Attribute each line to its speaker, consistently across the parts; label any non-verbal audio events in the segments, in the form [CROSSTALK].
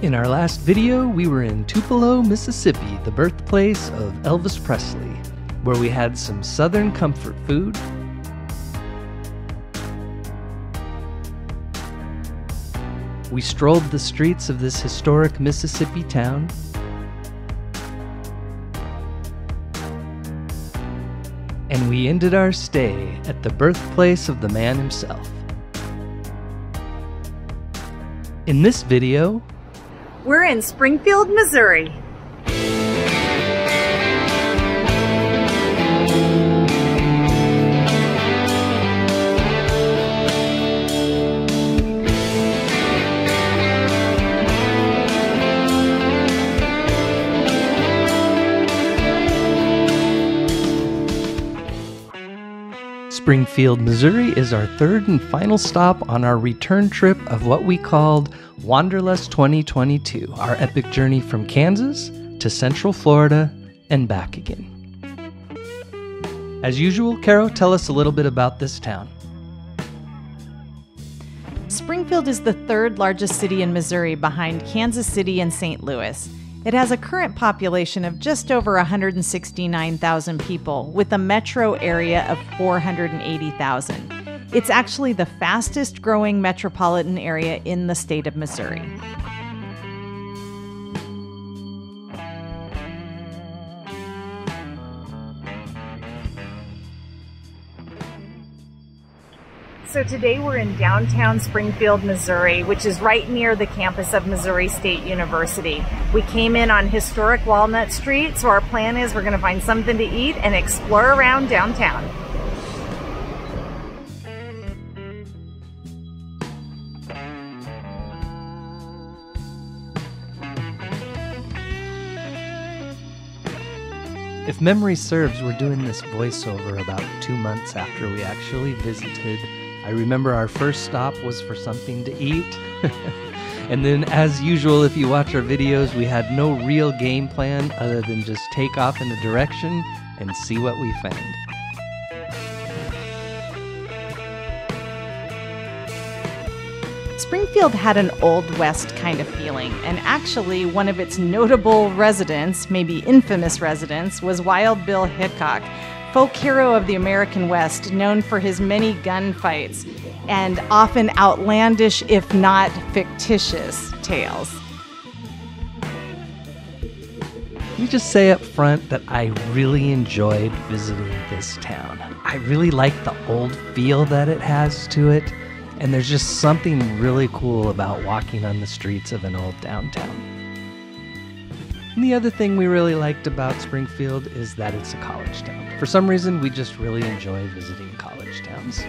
Speaker 1: In our last video, we were in Tupelo, Mississippi, the birthplace of Elvis Presley, where we had some Southern comfort food. We strolled the streets of this historic Mississippi town. And we ended our stay at the birthplace of the man himself. In this video,
Speaker 2: We're in Springfield, Missouri.
Speaker 1: Springfield, Missouri is our third and final stop on our return trip of what we called Wanderlust 2022, our epic journey from Kansas to Central Florida and back again. As usual, Caro, tell us a little bit about this town.
Speaker 3: Springfield is the third largest city in Missouri behind Kansas City and St. Louis. It has a current population of just over 169,000 people, with a metro area of 480,000. It's actually the fastest growing metropolitan area in the state of Missouri.
Speaker 2: So today we're in downtown Springfield, Missouri, which is right near the campus of Missouri State University. We came in on historic Walnut Street, so our plan is we're going to find something to eat and explore around downtown.
Speaker 1: If memory serves, we're doing this voiceover about two months after we actually visited. I remember our first stop was for something to eat. [LAUGHS] and then, as usual, if you watch our videos, we had no real game plan other than just take off in a direction and see what we found.
Speaker 3: Springfield had an Old West kind of feeling, and actually, one of its notable residents, maybe infamous residents, was Wild Bill Hickok, folk hero of the American West, known for his many gunfights and often outlandish, if not fictitious, tales.
Speaker 1: Let me just say up front that I really enjoyed visiting this town. I really like the old feel that it has to it. And there's just something really cool about walking on the streets of an old downtown. And the other thing we really liked about Springfield is that it's a college town. For some reason, we just really enjoy visiting college towns.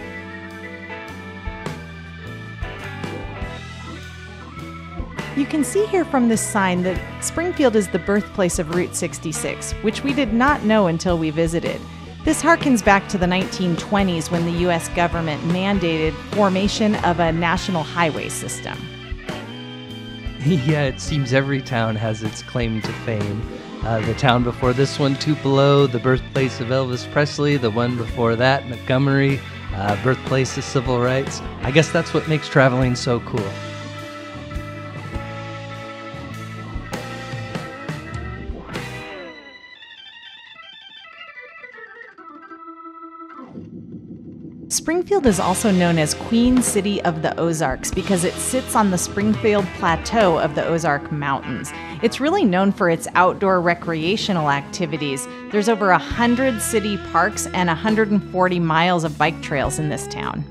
Speaker 3: You can see here from this sign that Springfield is the birthplace of Route 66, which we did not know until we visited. This harkens back to the 1920s when the U.S. government mandated formation of a national highway system. [LAUGHS]
Speaker 1: yeah, it seems every town has its claim to fame. Uh, the town before this one, Tupelo, the birthplace of Elvis Presley. The one before that, Montgomery, uh, birthplace of civil rights. I guess that's what makes traveling so cool.
Speaker 3: Springfield is also known as Queen City of the Ozarks because it sits on the Springfield Plateau of the Ozark Mountains. It's really known for its outdoor recreational activities. There's over 100 city parks and 140 miles of bike trails in this town.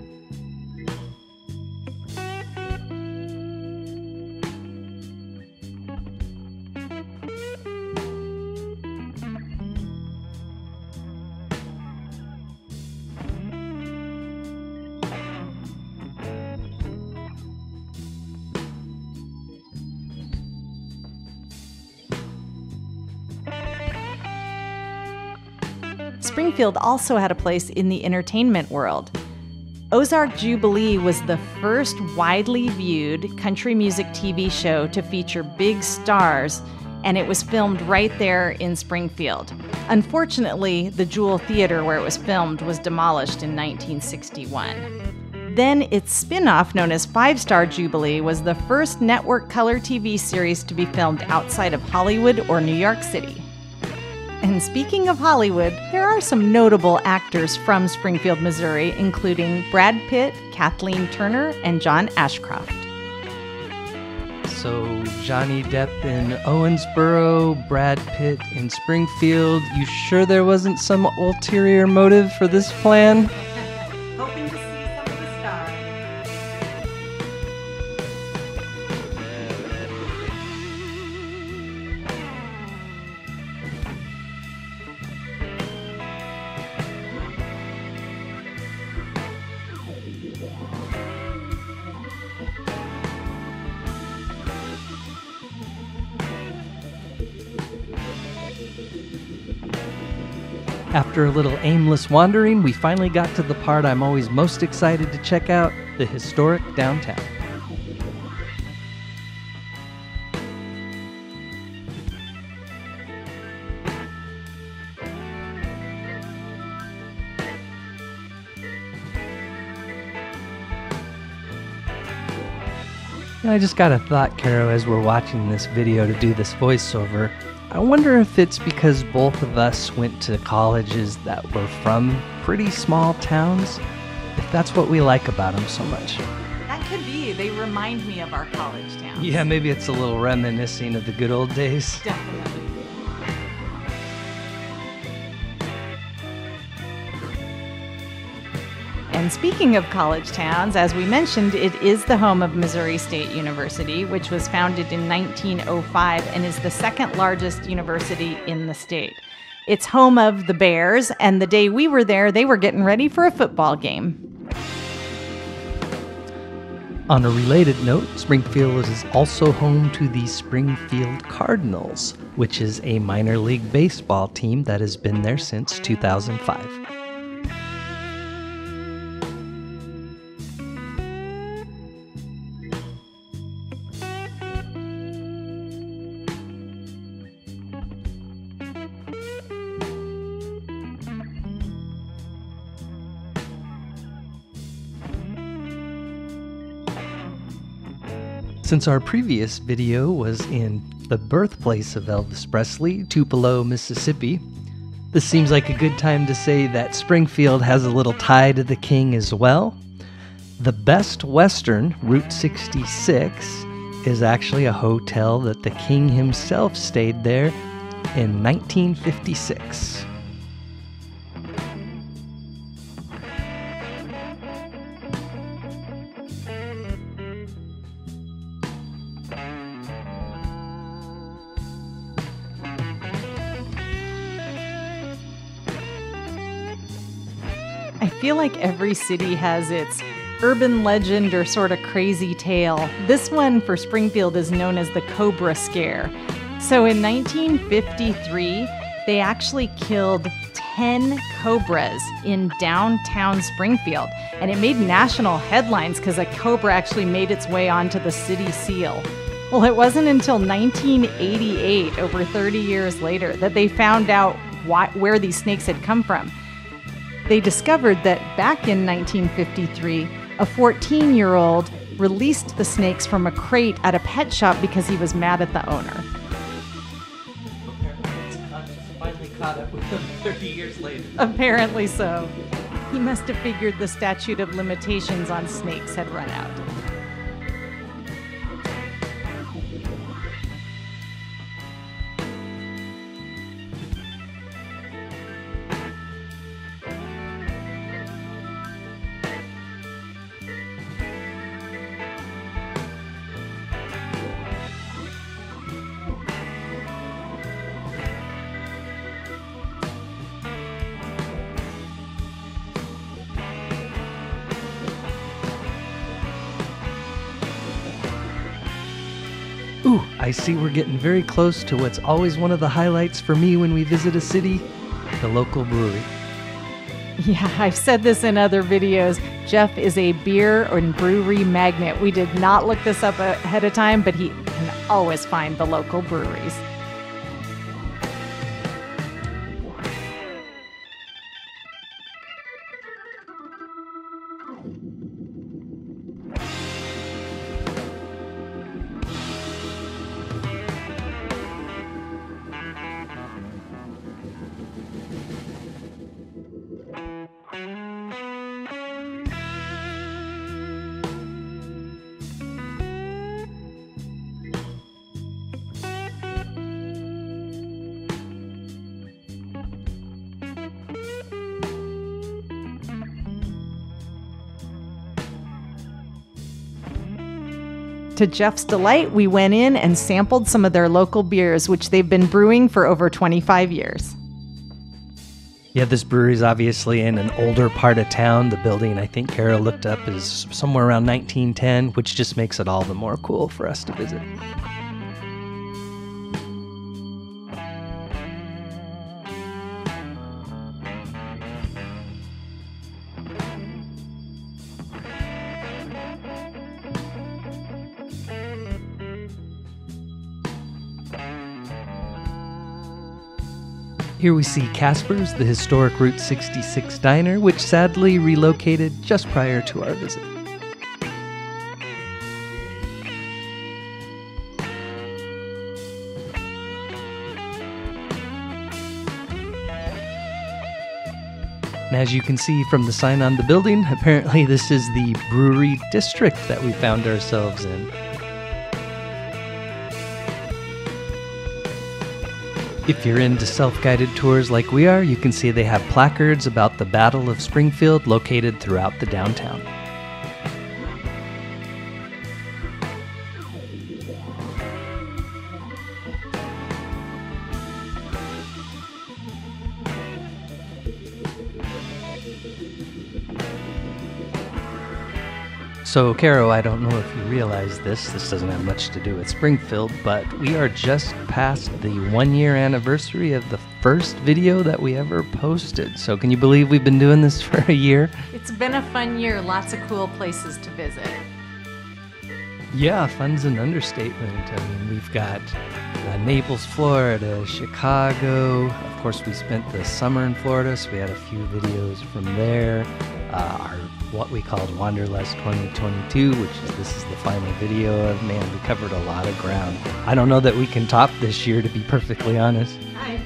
Speaker 3: Springfield also had a place in the entertainment world. Ozark Jubilee was the first widely viewed country music TV show to feature big stars, and it was filmed right there in Springfield. Unfortunately, the Jewel Theater where it was filmed was demolished in 1961. Then its spin off, known as Five Star Jubilee, was the first network color TV series to be filmed outside of Hollywood or New York City. And speaking of Hollywood, there are some notable actors from Springfield, Missouri, including Brad Pitt, Kathleen Turner, and John Ashcroft.
Speaker 1: So, Johnny Depp in Owensboro, Brad Pitt in Springfield. You sure there wasn't some ulterior motive for this plan? After a little aimless wandering, we finally got to the part I'm always most excited to check out the historic downtown. I just got a thought, Caro, as we're watching this video to do this voiceover. I wonder if it's because both of us went to colleges that were from pretty small towns, if that's what we like about them so much.
Speaker 3: That could be. They remind me of our college town.
Speaker 1: Yeah, maybe it's a little reminiscing of the good old days.
Speaker 3: Definitely. And speaking of college towns, as we mentioned, it is the home of Missouri State University, which was founded in 1905 and is the second largest university in the state. It's home of the Bears, and the day we were there, they were getting ready for a football game.
Speaker 1: On a related note, Springfield is also home to the Springfield Cardinals, which is a minor league baseball team that has been there since 2005. Since our previous video was in the birthplace of Elvis Presley, Tupelo, Mississippi, this seems like a good time to say that Springfield has a little tie to the king as well. The Best Western, Route 66, is actually a hotel that the king himself stayed there in 1956.
Speaker 3: Like every city has its urban legend or sort of crazy tale. This one for Springfield is known as the Cobra Scare. So in 1953, they actually killed 10 cobras in downtown Springfield. And it made national headlines because a cobra actually made its way onto the city seal. Well, it wasn't until 1988, over 30 years later, that they found out why, where these snakes had come from. They discovered that back in 1953, a 14 year old released the snakes from a crate at a pet shop because he was mad at the owner.
Speaker 1: finally caught up with them 30 years later.
Speaker 3: Apparently so. He must have figured the statute of limitations on snakes had run out.
Speaker 1: I see we're getting very close to what's always one of the highlights for me when we visit a city the local brewery.
Speaker 3: Yeah, [LAUGHS] I've said this in other videos. Jeff is a beer and brewery magnet. We did not look this up ahead of time, but he can always find the local breweries. To Jeff's delight, we went in and sampled some of their local beers, which they've been brewing for over 25 years.
Speaker 1: Yeah, this brewery is obviously in an older part of town. The building, I think Carol looked up, is somewhere around 1910, which just makes it all the more cool for us to visit. Here we see Casper's, the historic Route 66 diner, which sadly relocated just prior to our visit. And as you can see from the sign on the building, apparently this is the brewery district that we found ourselves in. If you're into self guided tours like we are, you can see they have placards about the Battle of Springfield located throughout the downtown. So, Caro, I don't know if you realize this. This doesn't have much to do with Springfield, but we are just past the one year anniversary of the first video that we ever posted. So, can you believe we've been doing this [LAUGHS] for a year?
Speaker 3: It's been a fun year, lots of cool places to visit.
Speaker 1: Yeah, fun's an understatement. I mean, we've got uh, Naples, Florida, Chicago. Of course, we spent the summer in Florida, so we had a few videos from there. Uh, our what we called Wanderlust 2022, which is this is the final video of. Man, we covered a lot of ground. I don't know that we can top this year, to be perfectly honest.
Speaker 3: I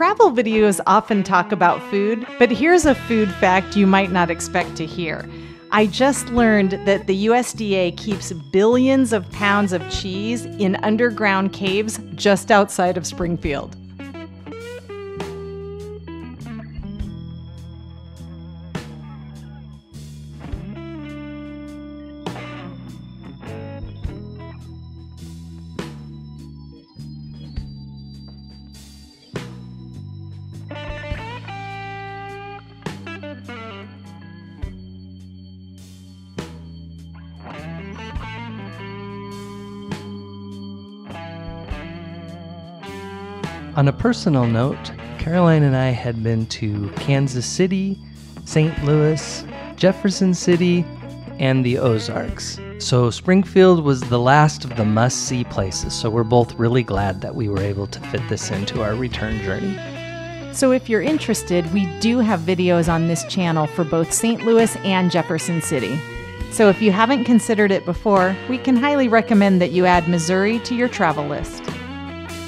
Speaker 3: Travel videos often talk about food, but here's a food fact you might not expect to hear. I just learned that the USDA keeps billions of pounds of cheese in underground caves just outside of Springfield.
Speaker 1: On a personal note, Caroline and I had been to Kansas City, St. Louis, Jefferson City, and the Ozarks. So Springfield was the last of the must see places, so we're both really glad that we were able to fit this into our return journey.
Speaker 3: So, if you're interested, we do have videos on this channel for both St. Louis and Jefferson City. So, if you haven't considered it before, we can highly recommend that you add Missouri to your travel list.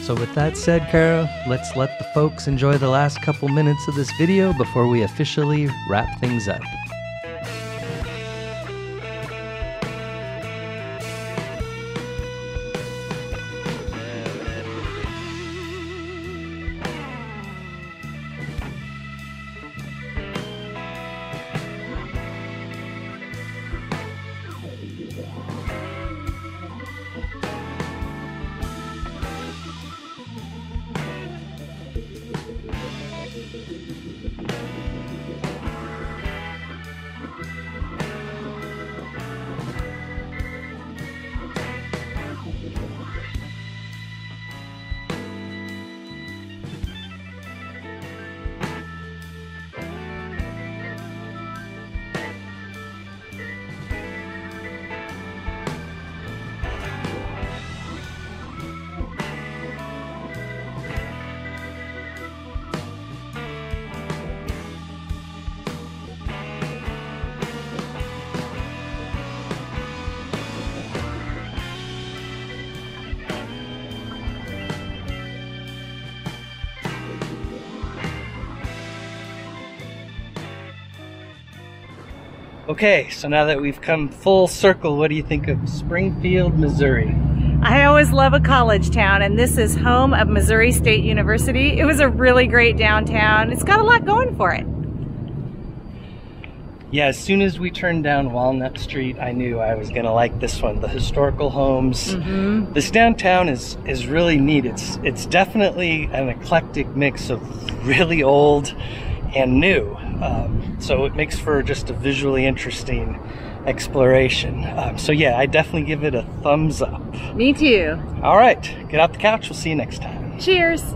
Speaker 1: So with that said, Kara, let's let the folks enjoy the last couple minutes of this video before we officially wrap things up. Okay, so now that we've come full circle, what do you think of Springfield, Missouri?
Speaker 3: I always love a college town, and this is home of Missouri State University. It was a really great downtown. It's got a lot going for it.
Speaker 1: Yeah, as soon as we turned down Walnut Street, I knew I was going to like this one. The historical homes.
Speaker 3: Mm-hmm.
Speaker 1: This downtown is is really neat. It's it's definitely an eclectic mix of really old and new. Um, so it makes for just a visually interesting exploration. Um, so yeah, I definitely give it a thumbs up.
Speaker 3: Me too.
Speaker 1: All right, get off the couch. We'll see you next time.
Speaker 3: Cheers.